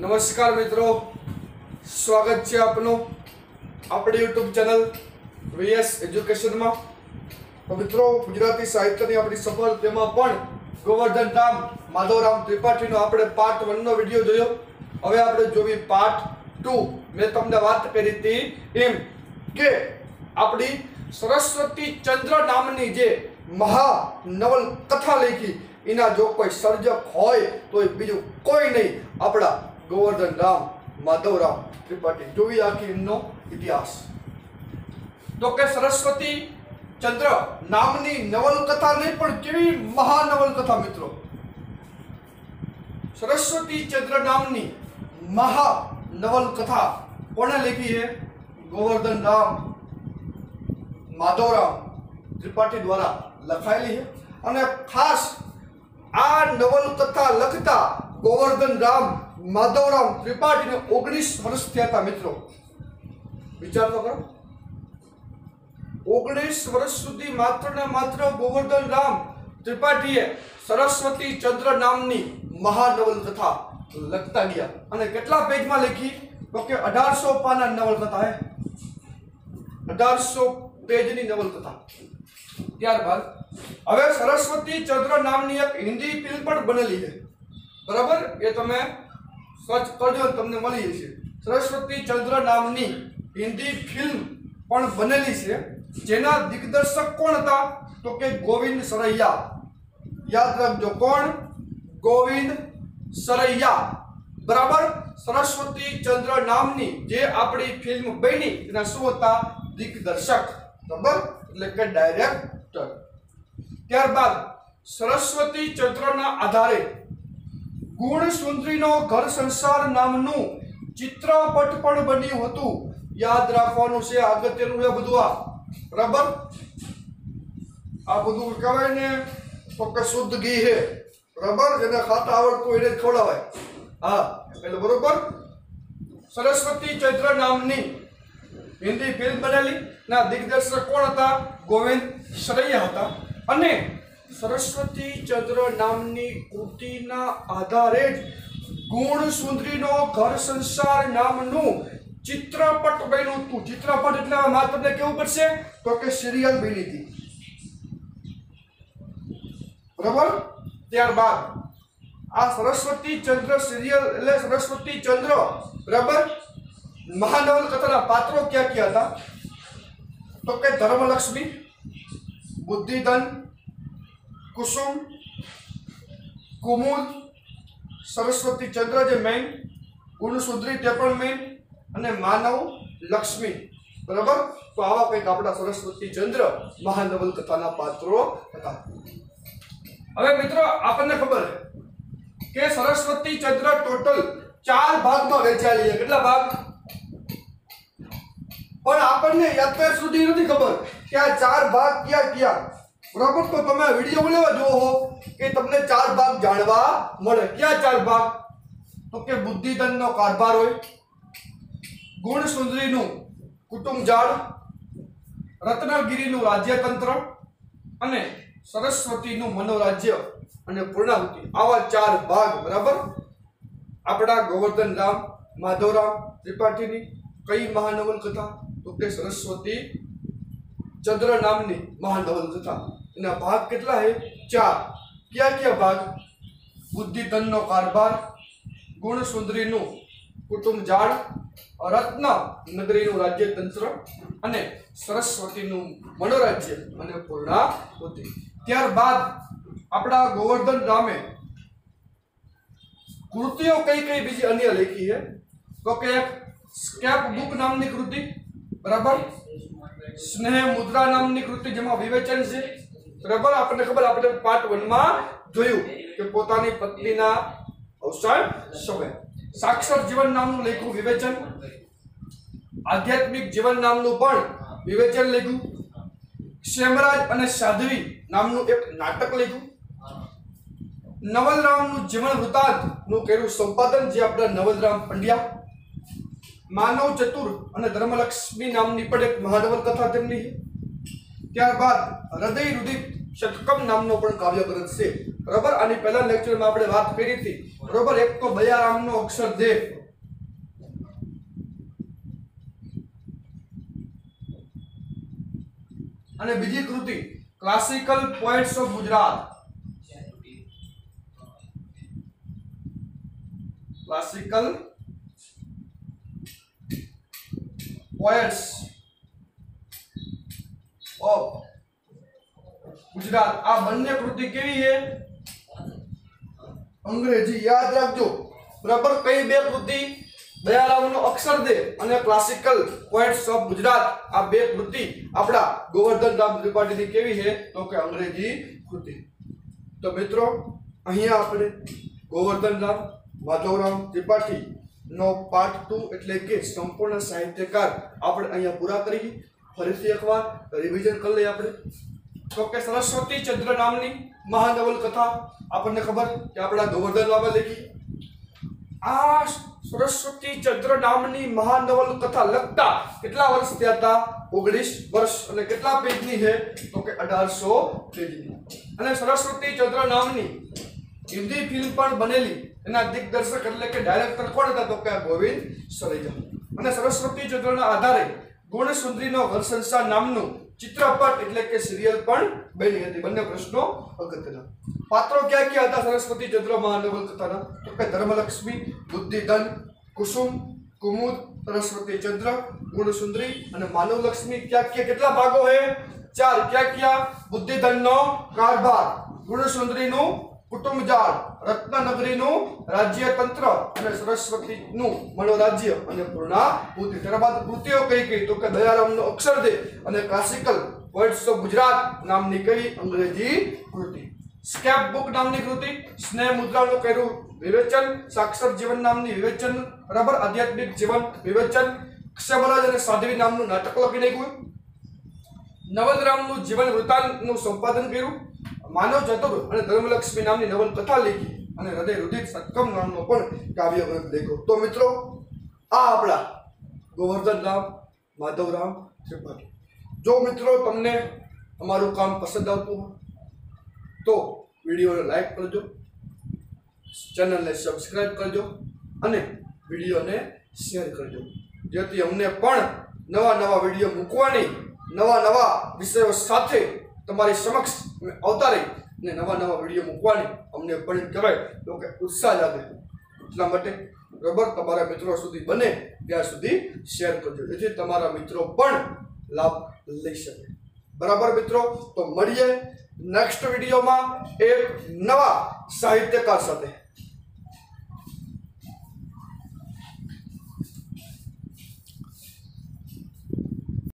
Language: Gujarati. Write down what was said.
નમસ્કાર મિત્રો. સ્વાગત છે આપનું આપણી યુટ્યુબ ચેનલ વીએસ એજ્યુકેશનમાં મિત્રો, ગુજરાતી સાહિત્યની આપણી સફળ તેમાં પણ ગોવર્ધન રામ માધવરામ ત્રિપાઠીનો આપણે પાર્ટ વનનો વીડિયો જોયો. હવે આપણે જોવી પાર્ટ ટુ મેં તમને વાત કરી હતી એમ કે આપણી સરસ્વતી ચંદ્ર નામની જે મહા નવલકથા લખી, એના જો કોઈ સર્જક હોય, તો એ બીજું કોઈ નહીં. આપણા ગોવર્ધન રામ માધવરામ ત્રિપાઠી. જોવી આખી એમનો ઇતિહાસ. તો કે સરસ્વતી ચંદ્ર નામની નવલકથા નહીં, પણ કેવી મહાનવલકથા મિત્રો. સરસ્વતી ચંદ્ર નામની મહા નવલકથા કોણે લખી છે? ગોવર્ધન રામ માધવરામ ત્રિપાઠી દ્વારા લખાયેલી છે. અને ખાસ આ નવલકથા લખતા ગોવર્ધન રામ માધવરામ ત્રિપાઠીને ઓગણીસ વર્ષ થયા હતા મિત્રો. વિચાર તો કરો. ઓગણીસ વર્ષ સુધી માત્ર ને માત્ર ગોવર્ધન રામ ત્રિપાઠીએ સરસ્વતી ચંદ્ર નામની મહાનવલકથા લખતા ગયા. અને કેટલા પેજમાં લખી? તો કે અઢારસો પાના નવલકથા હે. અઢારસો પેજની નવલકથા ત્યારબાદ હવે સરસ્વતી ચંદ્ર નામની એક હિન્દી ફિલ્મ પણ બનેલી છે. બરાબર? એ તમે સર્ચ કરજો, તમને મળી જશે. સરસ્વતી ચંદ્ર નામની હિન્દી ફિલ્મ પણ બનેલી છે. જેના દિગ્દર્શક કોણ હતા? તો કે ગોવિંદ સરૈયા. યાદ રાખજો કોણ? ગોવિંદ સરૈયા. બરાબર? સરસ્વતી ચંદ્ર નામની જે આપણી ફિલ્મ બની, એના શું હતા? દિગ્દર્શક. બરાબર? એટલે કે ડાયરેક્ટર ત્યારબાદ સરસ્વતી ચંદ્રના આધારે ગુણ સુંદરીનો ઘર સંસાર નામનું ચિત્રપટ પણ બન્યું હતું. યાદ રાખવાનું છે અગત્યનું છે બધું આ. બરાબર? આ બધું કહેવાય ને તો કે શુદ્ધ ઘી છે. બરાબર? જેને ખાતા આવડતું એને ખવડાવાય. હા, એટલે બરોબર? સરસ્વતી ચૈત્ર નામની હિન્દી ફિલ્મ બનેલી. ના, દિગ્દર્શક કોણ હતા? ગોવિંદ શ્રૈયા હતા. અને સરસ્વતી ચંદ્ર નામની કૃતિના આધારે ગુણ સુંદરીનો ઘર સંસાર નામનું ચિત્રપટ બન્યું હતું. ચિત્રપટ એટલે આમાં તમને કેવું પડશે? તો કે સિરિયલ બની હતી. બરાબર? ત્યારબાદ આ સરસ્વતી ચંદ્ર સિરિયલ એટલે સરસ્વતી ચંદ્ર. બરાબર? મહાનવલ કથાના પાત્રો ક્યાં ક્યાં હતા? તો કે ધર્મલક્ષ્મી, બુદ્ધિધન કુસુમ, કુમુદ, સરસ્વતી ચંદ્ર જે મેઇન ગુણસુંદરી તે પણ મેઇન અને માનવ લક્ષ્મી. બરાબર? તો આવા કંઈક આપણા સરસ્વતી ચંદ્ર મહાનવલ કથાના પાત્રો હતા. હવે મિત્રો, આપણને ખબર છે કે સરસ્વતી ચંદ્ર ટોટલ ચાર ભાગમાં વહેંચાયેલી છે. કેટલા ભાગ? પણ આપણને અત્યાર સુધી નથી ખબર કે આ ચાર ભાગ ક્યાં ક્યાં બરાબર? તો તમે વીડિયો લેવા જુઓ હો કે તમને ચાર ભાગ જાણવા મળે. ક્યાં ચાર ભાગ? તો કે બુદ્ધિધનનો કારભાર હોય, ગુણ સુંદરીનું કુટુંબ જાળ, રત્નગીરીનું રાજ્યતંત્ર અને સરસ્વતીનું મનોરાજ્ય અને પૂર્ણાહુતિ. આવા ચાર ભાગ, બરાબર? આપણા ગોવર્ધન રામ માધવરામ ત્રિપાઠીની કઈ મહાનવલ કથા તો કે સરસ્વતી ચંદ્ર નામની મહાનવલ કથા એના ભાગ કેટલા છે? ચાર. ક્યાં ક્યાં ભાગ? બુદ્ધિધનનો કારભાર, ગુણસુંદરીનું કુટુંબ જાળ, રત્ન નગરીનું રાજ્યતંત્ર અને સરસ્વતીનું મનોરાજ્ય અને પૂર્ણાહુતિ ત્યારબાદ આપણા ગોવર્ધન રામે કૃતિઓ કઈ કઈ બીજી અન્ય લેખી છે? તો કે સ્કેપ બુક નામની કૃતિ, બરાબર? સ્નેહ મુદ્રા નામની કૃતિ જેમાં વિવેચન છે. બરાબર આપણને ખબર, આપણે પાર્ટ વનમાં જોયું કે પોતાની પત્નીના અવસાન સમય. સાક્ષર જીવન નામનું લખ્યું, વિવેચન. આધ્યાત્મિક જીવન નામનું પણ વિવેચન લેખું શ્યામરાજ અને સાધ્વી નામનું એક નાટક લખ્યું. નવલરામનું જીવન વૃતાંતનું કર્યું સંપાદન, જે આપણા નવલરામ પંડ્યા. માનવ ચતુર અને ધર્મલક્ષ્મી નામની પણ એક મહાનવલ કથા તેમની. ત્યારબાદ હૃદય રુદિત શતકમ નામનો પણ કાવ્ય ગ્રંથ છે. બરાબર? આની પહેલા લેક્ચરમાં આપણે વાત કરી હતી. બરોબર? એક તો બયારામનો અક્ષર દેહ અને બીજી કૃતિ classical poets of Gujarat. Classical poets of Gujarat. આ બંને કૃતિ કેવી છે? અંગ્રેજી. યાદ રાખજો. બરાબર? કઈ બે કૃતિ? દયારામનો અક્ષર દે અને ક્લાસિકલ પોએટ્સ ઓફ ગુજરાત. આ બે કૃતિ આપણા ગોવર્ધન રામ ત્રિપાઠીની કેવી છે? તો કે અંગ્રેજી કૃતિ. તો મિત્રો, અહીંયા આપણે ગોવર્ધન રામ માધવરામ ત્રિપાઠી નો પાર્ટ ટુ એટલે કે સંપૂર્ણ સાહિત્યકાર આપણે અહીંયા પૂરા કરી. ફરીથી એકવાર રિવિઝન કરી લઈએ આપણે. તો કે સરસ્વતી ચંદ્ર નામની મહાનવલ કથા આપણને ખબર કે આપણા ગોવર્ધન બાબા લખી. આ સરસ્વતી ચંદ્ર નામની મહાનવલ કથા લખતા કેટલા વર્ષ થયા હતા? ઓગણીસ વર્ષ. અને કેટલા પેજની છે? તો કે અઢારસો પેજની. અને સરસ્વતી ચંદ્ર નામની હિન્દી ફિલ્મ પણ બનેલી. એના દિગ્દર્શક એટલે કે ડાયરેક્ટર કોણ હતા? તો કે ગોવિંદ સરેજા અને સરસ્વતી ચંદ્રના આધારે ગુણસુંદરીનો ઘર નામનું ચિત્રપટ એટલે કે સિરિયલ પણ બની હતી. બંને પ્રશ્નો અગત્યના. પાત્રો ક્યાં ક્યાં હતા? સરસ્વતી, ચંદ્ર મહાનવલ કથાના. તો કે ધર્મલક્ષ્મી, બુદ્ધિધન, કુસુમ, કુમુદ, સરસ્વતી, ચંદ્ર, ગુણસુંદરી અને માનવલક્ષ્મી ક્યાં ક્યાં કેટલા ભાગો હે? ચાર. ક્યાં ક્યાં? બુદ્ધિધનનો કારભાર. ગુણસુંદરીનું કુટુંબ જાળ રત્નનગરીનું રાજ્યતંત્ર અને સરસ્વતીનું મનોરાજ્ય અને પૂર્ણાહુતિ ત્યારબાદ કૃતિઓ કઈ કઈ? તો કે દયારામનો અક્ષરદેહ અને ક્લાસિકલ વર્ડ્સ ઓફ ગુજરાત નામની કઈ અંગ્રેજી કૃતિ. સ્કેપ બુક નામની કૃતિ. સ્નેહ મુદ્રાનું કર્યું વિવેચન. સાક્ષર જીવન નામની વિવેચન. બરાબર? આધ્યાત્મિક જીવન વિવેચન. ક્ષમરાજ અને સાધ્વી નામનું નાટક લખી નાખ્યું. નવલરામનું જીવન વૃત્તાંતનું સંપાદન કર્યું. માનવ ચતુર અને ધર્મલક્ષ્મી નામની નવલકથા લેખી અને હૃદય રુધિર સત્કમ નામનો પણ કાવ્ય ગ્રંથ લખ્યો તો મિત્રો, આ આપણા ગોવર્ધન રામ માધવરામ ત્રિપાઠી. જો મિત્રો તમને અમારું કામ પસંદ આવતું હોય, તો વિડીયોને લાઈક કરજો, ચેનલને સબસ્ક્રાઈબ કરજો અને વિડીયોને શેર કરજો. જેથી અમને પણ નવા નવા વીડિયો મૂકવાની નવા નવા વિષયો સાથે તમારી સમક્ષ અમે આવતા રહી અને નવા નવા વીડિયો મૂકવાની અમને પણ કહેવાય તો કે ઉત્સાહ લાગે. એટલા માટે બરાબર તમારા મિત્રો સુધી બને, ત્યાં સુધી શેર કરજો. જેથી તમારા મિત્રો પણ લાભ લઈ શકે. બરાબર મિત્રો? તો મળીએ નેક્સ્ટ વિડીયોમાં એક નવા સાહિત્યકાર સાથે.